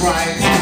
right.